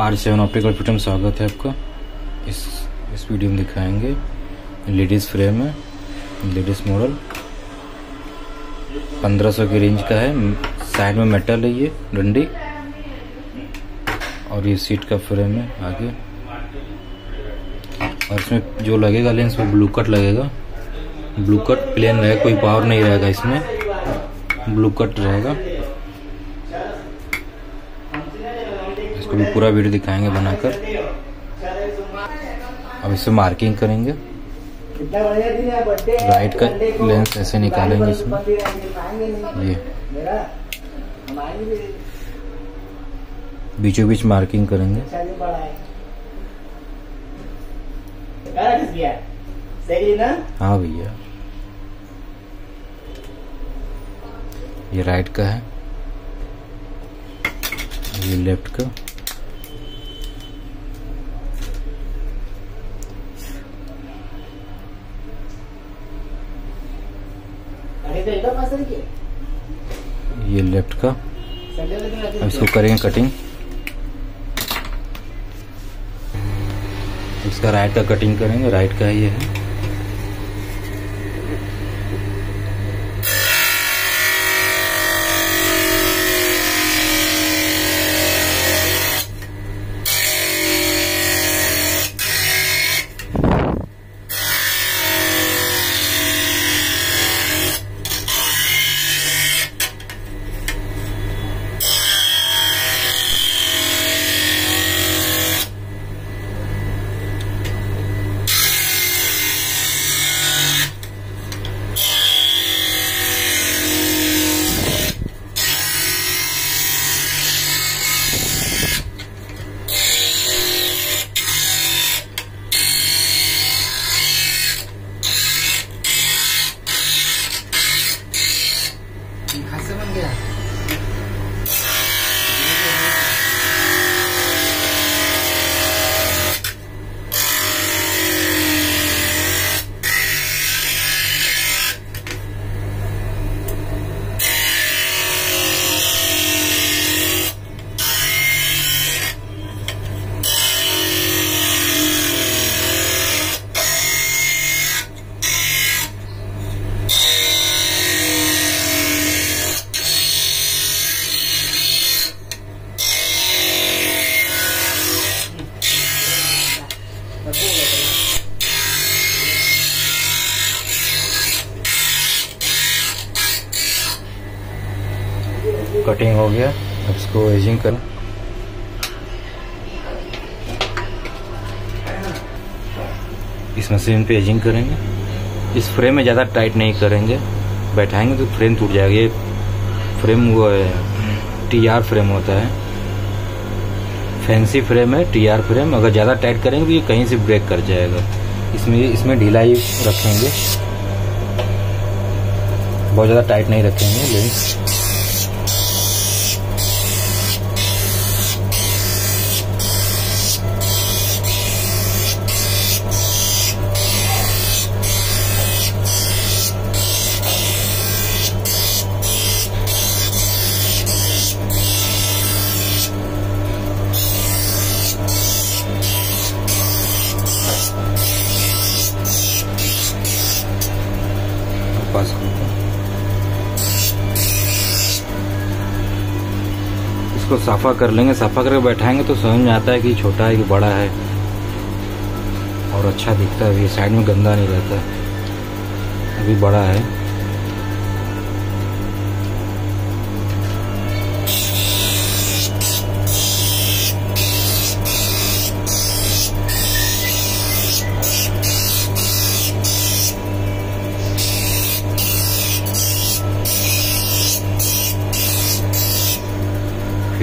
Are seven optical फिटम स्वागत है आपका। इस इस वीडियो में दिखाएँगे लेडीज़ फ्रेम है, लेडीज़ मॉडल। 1500 की रेंज का है साइड में मेटल है ये, डंडी। और ये सीट का फ्रेम है आगे। और इसमें जो लगेगा लेंस, वो ब्लू कट लगेगा। ब्लू कट प्लेन रहेगा कोई पावर नहीं रहेगा इसमें। ब्लू कट रहेगा। इसको भी पूरा वीडियो दिखाएँगे बनाकर। अब इसे मार्किंग करेंगे। राइट का लेंस ऐसे निकालेंगे इसमें। ये। बीचों बीच मार्किंग करेंगे। हाँ भैया। ये राइट का है। ये लेफ़्ट का। ये लेफ़्ट का। अब इसको करेंगे कटिंग इसका राइट का कटिंग करेंगे राइट का ये है। कटिंग हो गया। अब इसको एजिंग कर। इस मशीन पे एजिंग करेंगे। इस फ्रेम में ज़्यादा टाइट नहीं करेंगे। बैठाएँगे तो फ्रेम टूट जाएगा। ये फ्रेम वो है टी आर फ्रेम होता है। फैंसी फ्रेम है टी आर फ्रेम अगर ज़्यादा टाइट करेंगे तो ये कहीं से ब्रेक कर जाएगा। इसमें इसमें ढिलाई रखेंगे। बहुत ज़्यादा टाइट नहीं रखेंगे। लेंस साफा कर लेंगे, साफा करके बैठाएँगे तो समझ में आता है कि छोटा है कि बड़ा है। और अच्छा दिखता है, अभी साइड में गंदा नहीं रहता। अभी बड़ा है।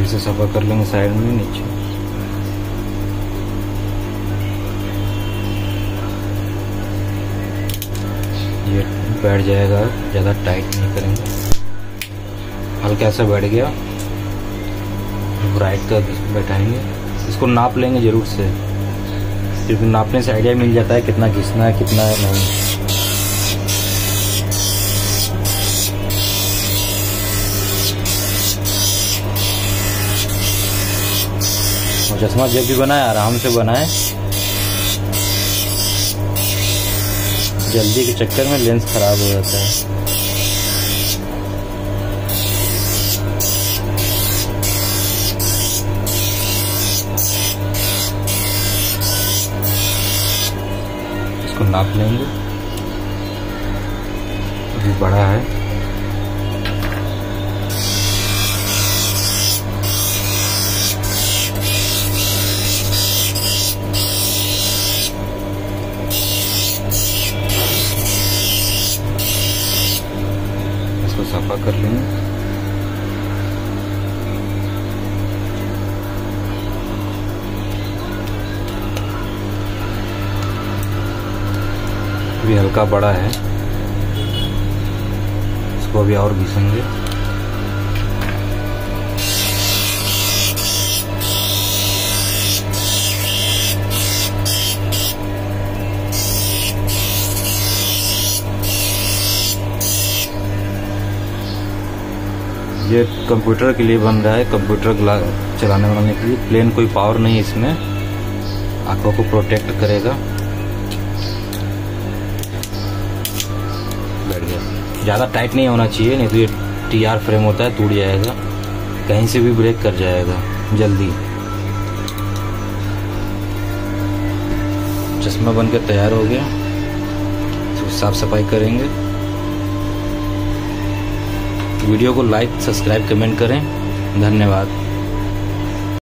से सफ़ा कर लेंगे साइड में, नीचे। ये बैठ जाएगा, ज़्यादा टाइट नहीं करेंगे। हल्का सा बैठ गया। राइट का बैठाएँगे। इसको नाप लेंगे ज़रूर से। क्योंकि नापने से आइडिया मिल जाता है कितना घिसना है, कितना है नहीं। और चश्मा जब भी बनाए आराम से बनाए। जल्दी के चक्कर में लेंस खराब हो जाता है। इसको नाप लेंगे। अभी बड़ा है। कर लें। भी हल्का बड़ा है। इसको अभी और घिसेंगे। ये कंप्यूटर के लिए बन रहा है, कंप्यूटर चलाने वाले के लिए। प्लेन कोई पावर नहीं इसमें। आँखों को प्रोटेक्ट करेगा। बैठ गया। ज़्यादा टाइट नहीं होना चाहिए, नहीं तो ये टी आर फ्रेम होता है, टूट जाएगा। कहीं से भी ब्रेक कर जाएगा, जल्दी। चश्मा बनकर तैयार हो गया। साफ़ सफ़ाई करेंगे। वीडियो को लाइक सब्सक्राइब कमेंट करें। धन्यवाद।